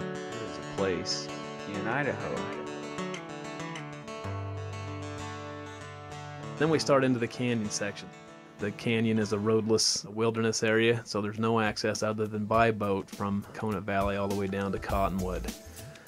There's a place in Idaho. Then we start into the canyon section. The canyon is a roadless wilderness area, so there's no access other than by boat from Conant Valley all the way down to Cottonwood.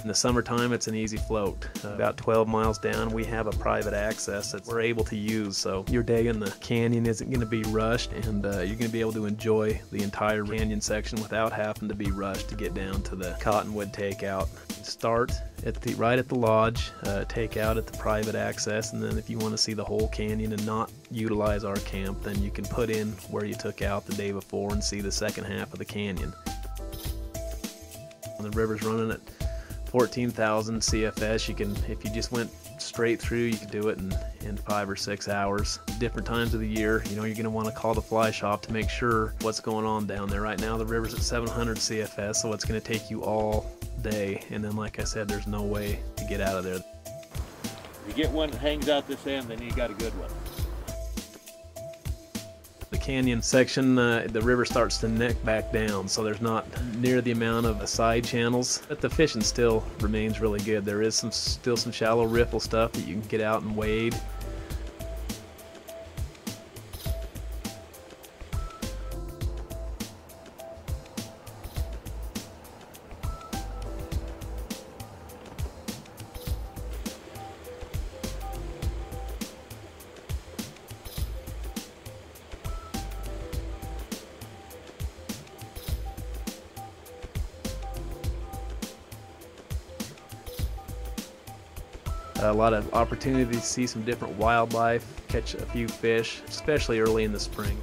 In the summertime, it's an easy float. Uh, about 12 miles down, we have a private access that we're able to use, so your day in the canyon isn't going to be rushed, and uh, you're going to be able to enjoy the entire canyon section without having to be rushed to get down to the Cottonwood takeout. Start at the right at the lodge, uh, take out at the private access, and then if you want to see the whole canyon and not utilize our camp, then you can put in where you took out the day before and see the second half of the canyon. When the river's running at 14,000 CFS. You can, if you just went straight through, you could do it in, in five or six hours. Different times of the year, you know, you're going to want to call the fly shop to make sure what's going on down there. Right now, the river's at 700 CFS, so it's going to take you all day. And then, like I said, there's no way to get out of there. If you get one that hangs out this end, then you got a good one. Canyon section, uh, the river starts to neck back down, so there's not near the amount of side channels, but the fishing still remains really good. There is some still some shallow riffle stuff that you can get out and wade. A lot of opportunity to see some different wildlife, catch a few fish, especially early in the spring.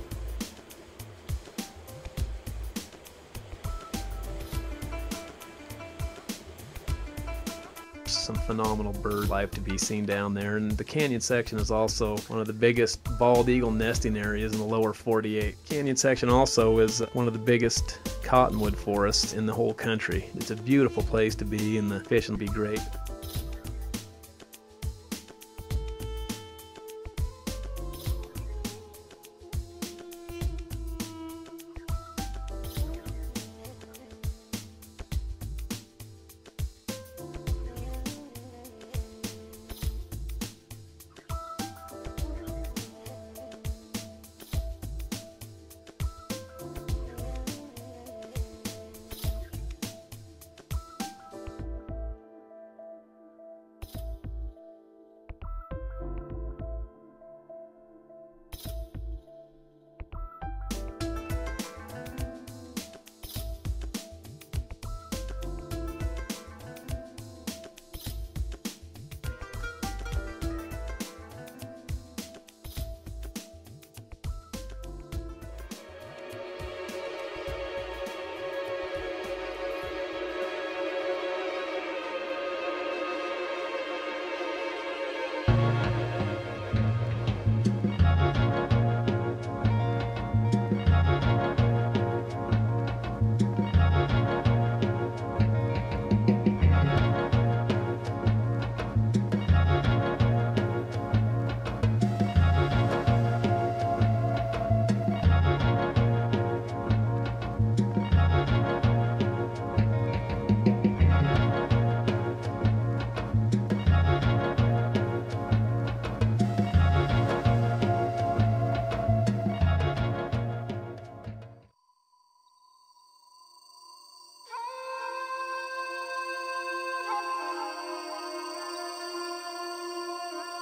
Some phenomenal bird life to be seen down there, and the canyon section is also one of the biggest bald eagle nesting areas in the lower 48. Canyon section also is one of the biggest cottonwood forests in the whole country. It's a beautiful place to be, and the fishing will be great.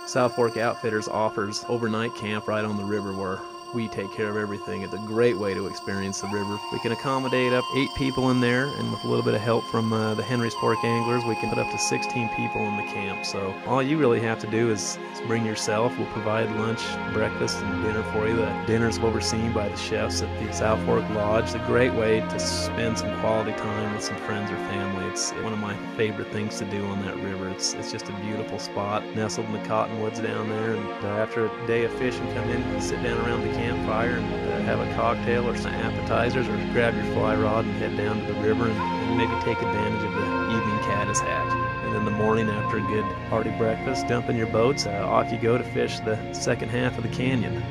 South Fork Outfitters offers overnight camp right on the river where we take care of everything. It's a great way to experience the river. We can accommodate up eight people in there, and with a little bit of help from uh, the Henry's Fork Anglers, we can put up to 16 people in the camp. So all you really have to do is, is bring yourself. We'll provide lunch, breakfast, and dinner for you. The dinner's overseen by the chefs at the South Fork Lodge. It's a great way to spend some quality time with some friends or family. It's one of my favorite things to do on that river. It's, it's just a beautiful spot, nestled in the cottonwoods down there. And uh, after a day of fishing, come in, and sit down around the campfire and uh, have a cocktail or some appetizers, or grab your fly rod and head down to the river and, and maybe take advantage of the evening caddis hatch. And in the morning after a good hearty breakfast, dump in your boats, uh, off you go to fish the second half of the canyon.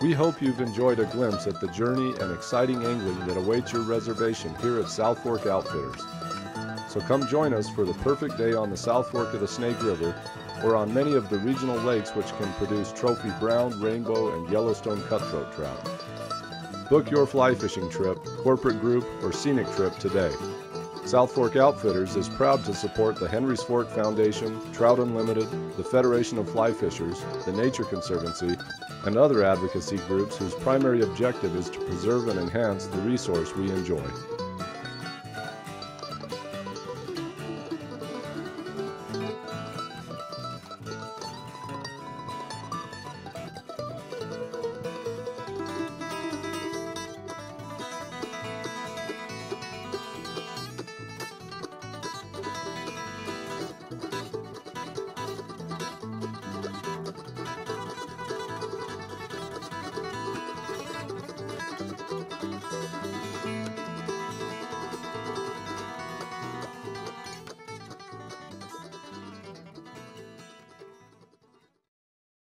We hope you've enjoyed a glimpse at the journey and exciting angling that awaits your reservation here at South Fork Outfitters. So come join us for the perfect day on the South Fork of the Snake River or on many of the regional lakes which can produce trophy brown, rainbow, and Yellowstone cutthroat trout. Book your fly fishing trip, corporate group, or scenic trip today. South Fork Outfitters is proud to support the Henry's Fork Foundation, Trout Unlimited, the Federation of Fly Fishers, the Nature Conservancy, and other advocacy groups whose primary objective is to preserve and enhance the resource we enjoy.